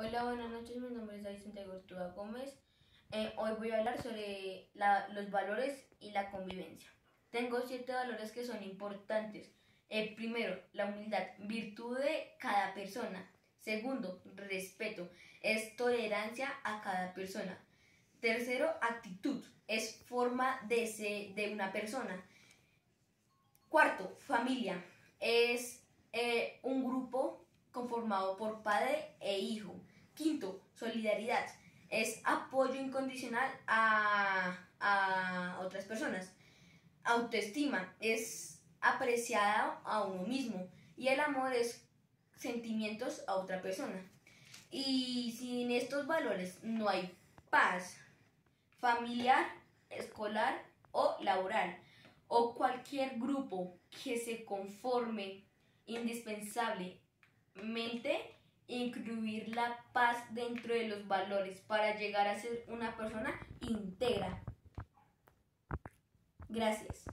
Hola, buenas noches. Mi nombre es David Santiago Ortúa Gómez. Eh, hoy voy a hablar sobre los valores y la convivencia. Tengo siete valores que son importantes. El primero, la humildad, virtud de cada persona. Segundo, respeto, es tolerancia a cada persona. Tercero, actitud, es forma de ser de una persona. Cuarto, familia, es eh, un conformado por padre e hijo. Quinto, solidaridad, es apoyo incondicional a, a otras personas. Autoestima, es apreciada a uno mismo. Y el amor es sentimientos a otra persona. Y sin estos valores no hay paz familiar, escolar o laboral, o cualquier grupo que se conforme indispensablemente incluir la paz dentro de los valores para llegar a ser una persona íntegra. Gracias.